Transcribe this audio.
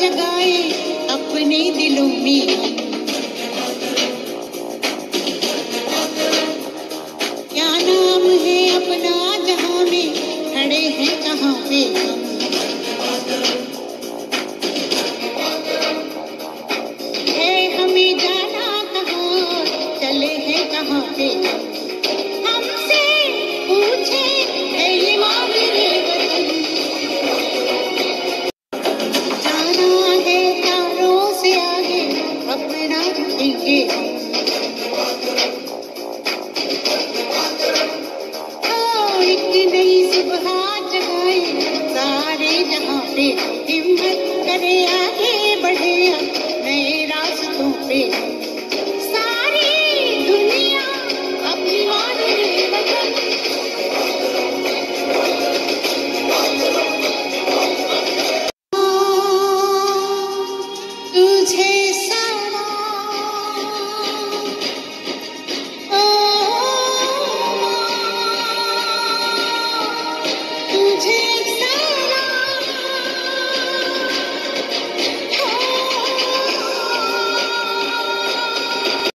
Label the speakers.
Speaker 1: जगाए अपने दिलों में। क्या नाम है अपना, जहाँ में खड़े हैं, कहाँ पे? हम है हमें जाना कहाँ, चले हैं कहाँ पे? in the